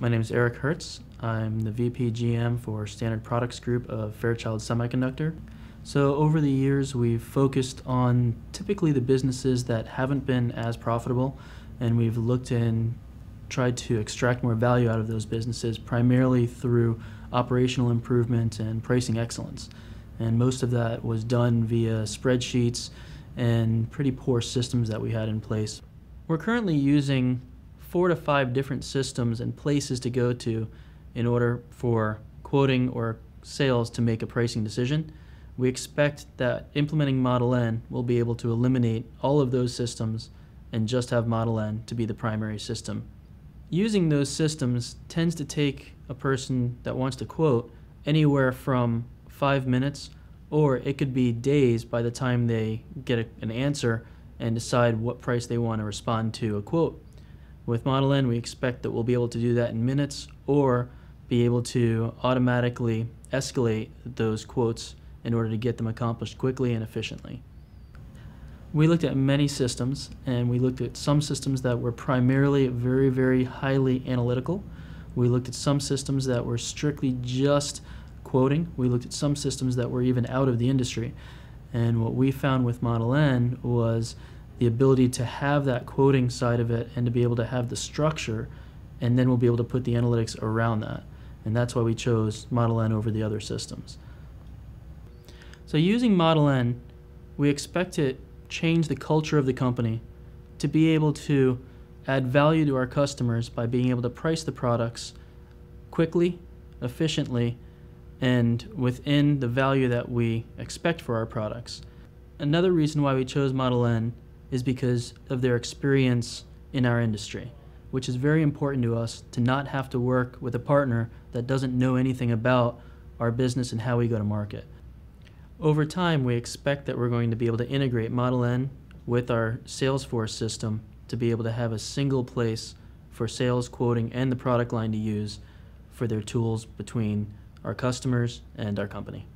My name is Eric Hertz. I'm the VP GM for Standard Products Group of Fairchild Semiconductor. So, over the years, we've focused on typically the businesses that haven't been as profitable, and we've looked and tried to extract more value out of those businesses primarily through operational improvement and pricing excellence. And most of that was done via spreadsheets and pretty poor systems that we had in place. We're currently using four to five different systems and places to go to in order for quoting or sales to make a pricing decision. We expect that implementing Model N will be able to eliminate all of those systems and just have Model N to be the primary system. Using those systems tends to take a person that wants to quote anywhere from five minutes or it could be days by the time they get a, an answer and decide what price they want to respond to a quote. With Model N, we expect that we'll be able to do that in minutes or be able to automatically escalate those quotes in order to get them accomplished quickly and efficiently. We looked at many systems and we looked at some systems that were primarily very, very highly analytical. We looked at some systems that were strictly just quoting. We looked at some systems that were even out of the industry. And what we found with Model N was the ability to have that quoting side of it and to be able to have the structure, and then we'll be able to put the analytics around that. And that's why we chose Model N over the other systems. So using Model N, we expect to change the culture of the company to be able to add value to our customers by being able to price the products quickly, efficiently, and within the value that we expect for our products. Another reason why we chose Model N is because of their experience in our industry, which is very important to us to not have to work with a partner that doesn't know anything about our business and how we go to market. Over time, we expect that we're going to be able to integrate Model N with our Salesforce system to be able to have a single place for sales, quoting, and the product line to use for their tools between our customers and our company.